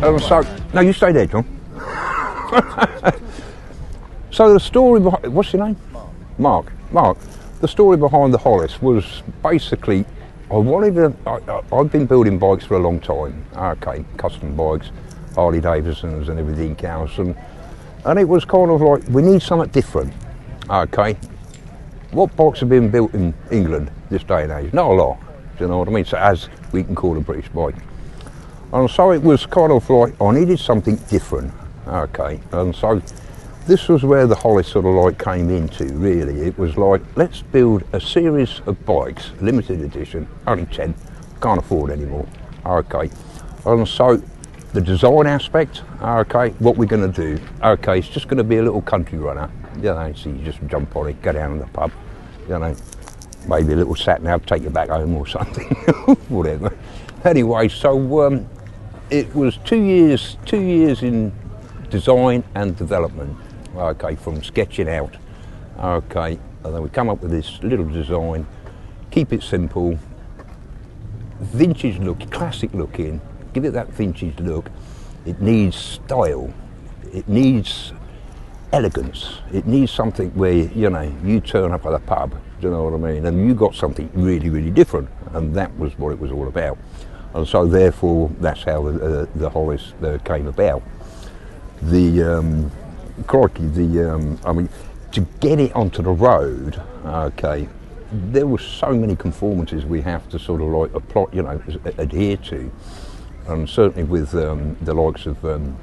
Oh, and so, no, you stay there, John. so the story behind, what's your name? Mark. Mark. The story behind the Hollis was basically, I wanted I've been building bikes for a long time. Okay, custom bikes, Harley Davidsons and everything else. And, and it was kind of like, we need something different. Okay. What bikes have been built in England this day and age? Not a lot. Do you know what I mean? So as we can call a British bike. And so it was kind of like I needed something different. Okay. And so this was where the Hollis sort of like came into really. It was like let's build a series of bikes, limited edition, only 10, can't afford anymore. Okay. And so the design aspect, okay, what we're going to do, okay, it's just going to be a little country runner you know, so you just jump on it, go down to the pub, you know, maybe a little sat nav, take you back home or something, whatever. Anyway, so um, it was two years, two years in design and development. Okay, from sketching out. Okay, and then we come up with this little design, keep it simple, vintage look, classic looking, give it that vintage look. It needs style. It needs elegance. It needs something where, you know, you turn up at a pub, do you know what I mean? And you got something really, really different. And that was what it was all about. And so therefore, that's how the, uh, the uh, came about. The, um, crikey, the, um, I mean, to get it onto the road, okay, there were so many conformities we have to sort of like apply, you know, adhere to. And certainly with um, the likes of um,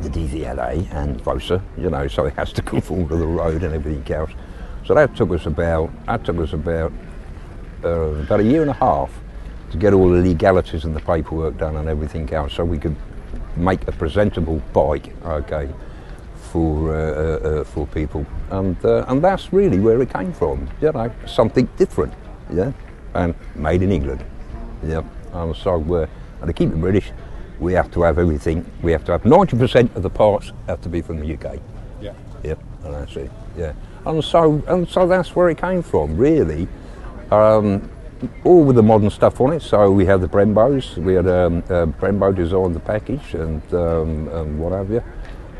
the DVLA and VOSA, you know, so it has to conform to the road and everything else. So that took us about, that took us about, uh, about a year and a half to get all the legalities and the paperwork done and everything else so we could make a presentable bike, okay, for, uh, uh, uh for people. And, uh, and that's really where it came from, you know, something different, yeah, and made in England, yeah. And so, uh, and to keep it British, we have to have everything. We have to have 90% of the parts have to be from the UK. Yeah. Yep, and that's it. Yeah. And so, and so that's where it came from, really. Um, all with the modern stuff on it. So we have the Brembos. We had um, uh, Brembo designed the package and, um, and what have you.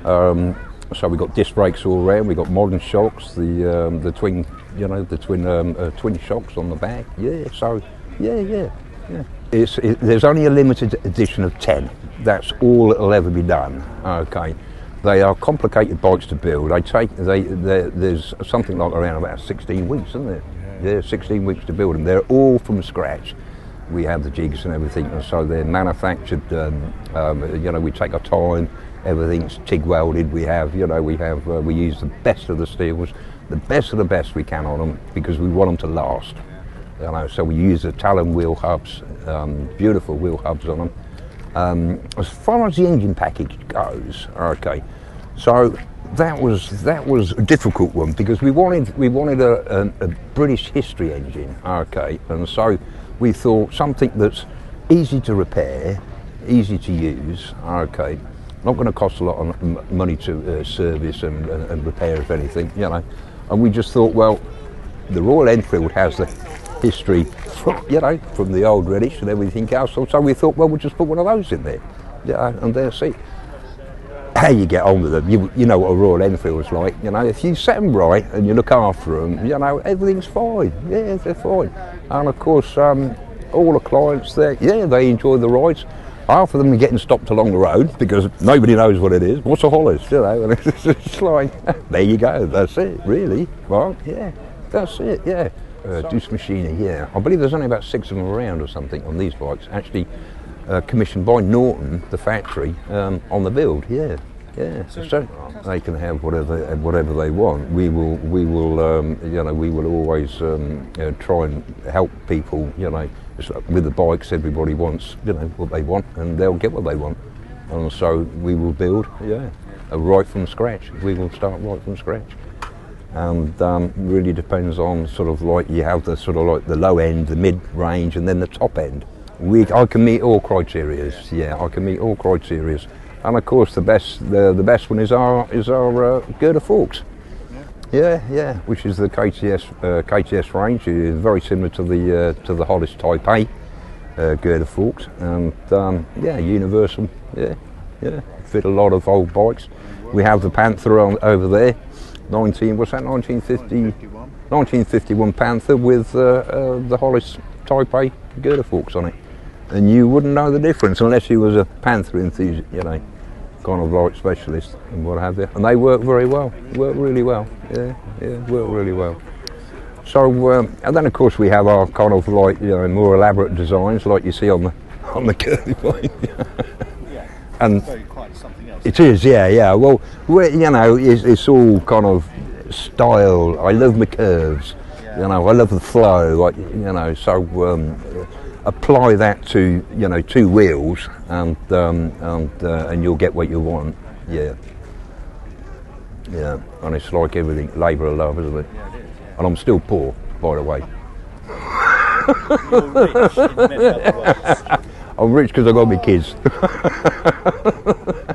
Um, so we got disc brakes all around. We got modern shocks, the um, the twin, you know, the twin um, uh, twin shocks on the back. Yeah. So yeah, yeah, yeah. It's, it, there's only a limited edition of 10. That's all that'll ever be done. Okay. They are complicated bikes to build. They take they, there's something like around about 16 weeks, isn't there? Yeah, 16 weeks to build them. They're all from scratch. We have the jigs and everything, and so they're manufactured. Um, um, you know, we take our time. Everything's TIG welded. We have, you know, we have uh, we use the best of the steels, the best of the best we can on them because we want them to last. You know, so we use the Talon wheel hubs, um, beautiful wheel hubs on them. Um, as far as the engine package goes, okay, so that was that was a difficult one because we wanted we wanted a, a, a British history engine, okay, and so we thought something that's easy to repair, easy to use, okay, not going to cost a lot of money to uh, service and, and, and repair if anything, you know, and we just thought, well, the Royal Enfield has the history, from, you know, from the old Redditch and everything else. So we thought, well, we'll just put one of those in there. Yeah, and there, see how you get on with them. You, you know what a Royal Enfield's like. You know, if you set them right and you look after them, you know, everything's fine. Yeah, they're fine. And of course, um, all the clients there, yeah, they enjoy the rides. Half of them are getting stopped along the road because nobody knows what it is. What's a Hollis? You know, and it's, it's like, there you go, that's it, really. Well, yeah, that's it, yeah uh, Deuce Machina, yeah. I believe there's only about six of them around or something on these bikes, actually uh, commissioned by Norton, the factory, um, on the build, yeah. Yeah, so they can have whatever whatever they want. We will we will um, you know we will always um, you know, try and help people. You know, with the bikes, everybody wants you know what they want, and they'll get what they want. And so we will build, yeah, right from scratch. We will start right from scratch and um, really depends on sort of like you have the sort of like the low end, the mid range, and then the top end. We, I can meet all criteria. Yeah, I can meet all criteria, and of course the best the, the best one is our is our uh, Girder Forks. Yeah, yeah, which is the KTS uh, KTS range. It's very similar to the uh, to the Hollis Taipei uh, Girder Forks, and um, yeah, universal. Yeah, yeah. Fit a lot of old bikes. We have the Panther on, over there, 19, what's that, 1950, 1951 Panther with uh, uh, the Hollis Taipei girder forks on it. And you wouldn't know the difference unless you was a Panther enthusiast, you know, kind of like specialist and what have you. And they work very well, work really well, yeah, yeah, work really well. So, um, and then of course we have our kind of like, you know, more elaborate designs like you see on the, on the curvy bike. Yeah. and quite something else. it is, yeah, yeah. Well, we you know, it's, it's all kind of style. I love my curves. Yeah. You know, I love the flow. Like, you know, so um, apply that to you know two wheels, and um, and uh, and you'll get what you want. Yeah, yeah. And it's like everything, labour of love, isn't it? Yeah, it is. Yeah. And I'm still poor, by the way. You're rich in many other ways. I'm rich because I got my kids.